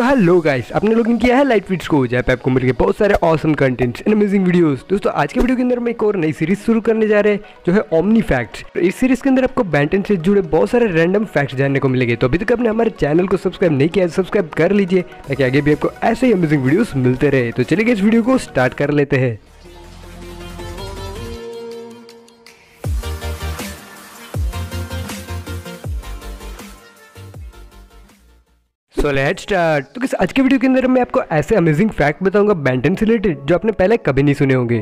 तो hello guys आपने लोग किया है लाइट फिट्स को हो जाए आपको मिल बहुत सारे awesome contents and amazing videos दोस्तों, आज के वीडियो के अंदर मैं एक और नई सीरीज़ शुरू करने जा रहे हैं, जो है ओमनी फैक्ट्स तो इस सीरीज़ के अंदर आपको बैंटन से जुड़े बहुत सारे रैंडम फैक्ट्स जानने को मिलेंगे। तो अभी तक आपने हमारे चैनल को सब्सक्राइब नहीं किया सब्सक्राइब कर लीजिए, ताकि आगे भी आपको ऐसे ही अमेजिंग वीडियोज़ मिलते रहे। तो चलिए इस वीडियो को स्टार्ट कर लेते हैं। सो लेट स्टार्ट तो किस आज के वीडियो के अंदर मैं आपको ऐसे अमेजिंग फैक्ट बताऊँगा बैंटन से रिलेटेड जो आपने पहले कभी नहीं सुने होंगे।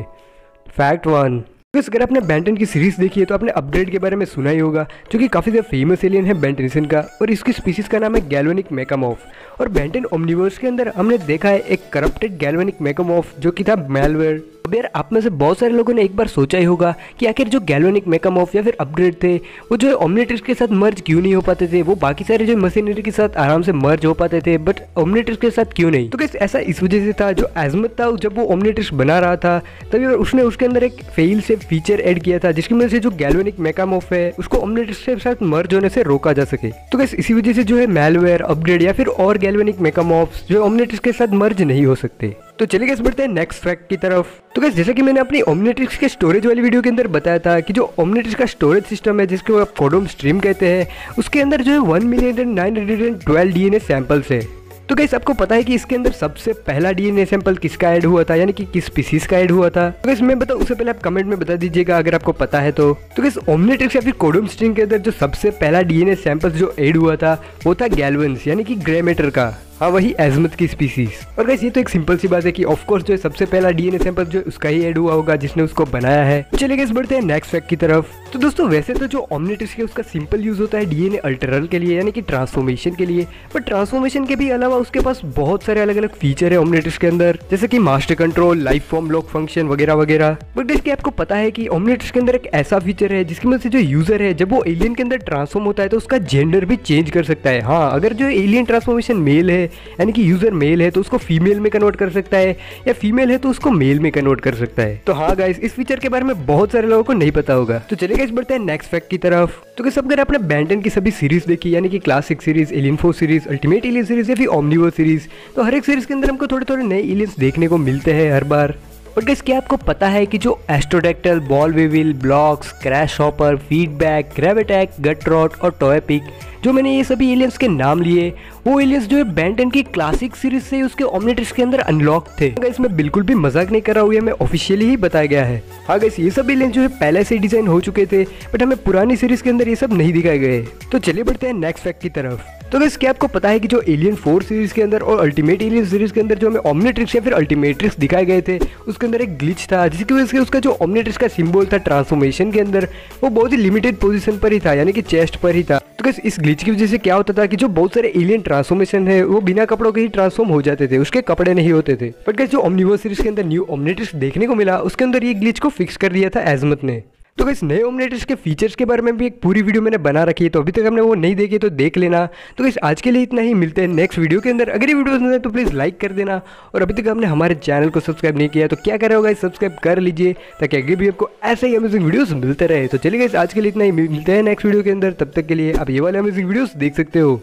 फैक्ट वन तो अगर आपने बैंटन की सीरीज़ देखी है तो आपने अपडेट के बारे में सुना ही होगा, जो कि काफ़ी ज़्यादा फ़ेमस एलियन है बेंटेनिसन का, और इसकी स्पीसीज का नाम है गैल्वेनिक मेकामॉफ और बैंटन ओमनिवर्स के अंदर हमने देखा है एक करप्टेड गैल्वेनिक मेकामॉफ जो कि था मेलवेयर अब यार आप में से बहुत सारे लोगों ने एक बार सोचा ही होगा कि आखिर जो गैलोनिक मेकअप या फिर अपग्रेड थे, वो जो ओमनेट्रिक्स के साथ मर्ज क्यों नहीं हो पाते थे? वो बाकी सारे जो मशीनरी के साथ आराम से मर्ज हो पाते थे बट ओमनेट्रिक्स के साथ क्यों नहीं? तो कैसे ऐसा इस वजह से था, जो एजमत था, जब वो ओमनेट्रिक्स बना रहा था, तभी उसने उसके अंदर एक फेल से फीचर एड किया था, जिसकी वजह से जो गैलोनिक मेकअप है, उसको ओमनेट्रिक्स के साथ मर्ज होने से रोका जा सके। तो कैसे इसी वजह से जो है मेलवेयर अपग्रेड या फिर और गैलोनिक मेकअप जो ओमनेट्रिक्स के साथ मर्ज नहीं हो सकते। तो चलिए कैसे बढ़ते हैं नेक्स्ट फैक्ट की तरफ़। तो कैसे जैसे कि मैंने अपनी ओमनेट्रिक्स के स्टोरेज वाली वीडियो के अंदर बताया था कि जो ओमनेट्रिक्स का स्टोरेज सिस्टम है, जिसको आप कोडोम स्ट्रीम कहते हैं, उसके अंदर जो है one million nine hundred and twelve D samples है। तो कैसे आपको पता है कि इसके अंदर सबसे पहला डीएनए सैंपल किसका ऐड हुआ था, यानी कि किस स्पीसीज का ऐड हुआ था। तो कैसे मैं बताऊँ, उससे पहले आप कमेंट में बता दीजिएगा, अगर आपको पता है तो। तो कैसे ओमनेट्रिक्स या फिर कोडोम स्ट्रिंग के अंदर जो सबसे पहला डीएनए सैंपल जो ऐड हुआ था, वो था गैलवेंस यानी कि ग्रे ग्रेमेटर का। हाँ वही एजमत की स्पीसीज और गैस ये तो एक सिंपल सी बात है कि ऑफ़ कोर्स जो है, सबसे पहला डीएनए सैंपल जो उसका ही ऐड हुआ होगा, जिसने उसको बनाया है। चलिए गैस बढ़ते हैं नेक्स्ट फैक्ट की तरफ़। तो दोस्तों, वैसे तो जो ऑमनेटिक्स है, उसका सिंपल यूज़ होता है डीएनए अल्टरल के लिए, यानी कि ट्रांसफॉर्मेशन के लिए। बट ट्रांसफॉर्मेशन के भी अलावा उसके पास बहुत सारे अलग अलग फीचर है ऑमनेटिक्स के अंदर, जैसे कि master control life form lock function वगैरह वगैरह। बट इसके आपको पता है कि ऑमनेटिक्स के अंदर एक ऐसा फीचर है, जिसकी मदद से जो यूज़र है, जब वो एलियन के अंदर ट्रांसफॉर्म होता है तो उसका जेंडर भी चेंज कर सकता है। हाँ अगर जो एलियन ट्रांसफॉर्मेशन मेल है यानी कि यूज़र मेल है तो उसको फीमेल में कन्वर्ट कर सकता है, या फीमेल है तो उसको मेल में कन्वर्ट कर सकता है। तो हाँ गाइस इस फीचर के बारे में बहुत सारे लोगों को नहीं पता होगा। तो चलिए गाइस बढ़ते हैं नेक्स्ट फैक्ट की तरफ़। तो सब अगर आपने बैंटन की सभी सीरीज़ देखी, यानी कि classic series alien series ultimate alien series या फिर ऑमनिवर सीरीज़ तो हर एक सीरीज़ के अंदर हमको थोड़े थोड़े नए एलियंस देखने को मिलते हैं हर बार। बट गैस क्या आपको पता है कि जो एस्ट्रोडेक्टल ball वेविल blocks crash hopper feedback ग्रेविटैक गटरॉट और टॉयपिक जो मैंने ये सभी एलियंस के नाम लिए, वो एलियंस जो है बैंटन की क्लासिक सीरीज़ से उसके ऑमनेट्रिक्स के अंदर अनलॉक थे। इसमें बिल्कुल भी मज़ाक नहीं कर रहा हूँ, ये ऑफिशियली ही बताया गया है। हाँ गैस ये सब एलियंस जो है पहले से डिज़ाइन हो चुके थे बट हमें पुरानी सीरीज़ के अंदर ये सब नहीं दिखाए गए। तो चलिए बढ़ते हैं नेक्स्ट फैक्ट की तरफ़। तो गैस क्या आपको पता है कि जो एलियन फोर सीरीज़ के अंदर और अल्टीमेट एलियन सीरीज़ के अंदर जो हमें ऑमनेट्रिक्स या फिर अल्टीमेट्रिक्स दिखाए गए थे, उसके अंदर एक ग्लिच था, जिसकी वजह से उसका जो ऑमनेट्रिक्स का सिंबल था ट्रांसफॉर्मेशन के अंदर, वो बहुत ही लिमिटेड पोजीशन पर ही था, यानी कि चेस्ट पर ही था। तो कैसे इस ग्लिच की वजह से क्या होता था कि जो बहुत सारे एलियन ट्रांसफॉर्मेशन है, वो बिना कपड़ों के ही ट्रांसफॉर्म हो जाते थे, उसके कपड़े नहीं होते थे। बट कैसे जो ऑमनिवर्स के अंदर न्यू ऑमनेटिक्स देखने को मिला, उसके अंदर ये ग्लिच को फिक्स कर दिया था एजमत ने। तो इस नए ओमनेटर्स के फीचर्स के बारे में भी एक पूरी वीडियो मैंने बना रखी है तो अभी तक हमने वो नहीं देखी तो देख लेना। तो इस आज के लिए इतना ही, मिलते हैं नेक्स्ट वीडियो के अंदर। अगर ये वीडियो पसंद है तो प्लीज़ लाइक कर देना। और अभी तक हमने हमारे चैनल को सब्सक्राइब नहीं किया तो क्या कर रहे होगा सब्सक्राइब कर लीजिए, ताकि आगे भी आपको ऐसे ही अमेजिंग वीडियोस मिलते रहे। तो चलिए आज के लिए इतना ही, मिलते हैं नेक्स्ट वीडियो के अंदर। तब तक के लिए आप ये वाले अमेजिंग वीडियोज़ देख सकते हो।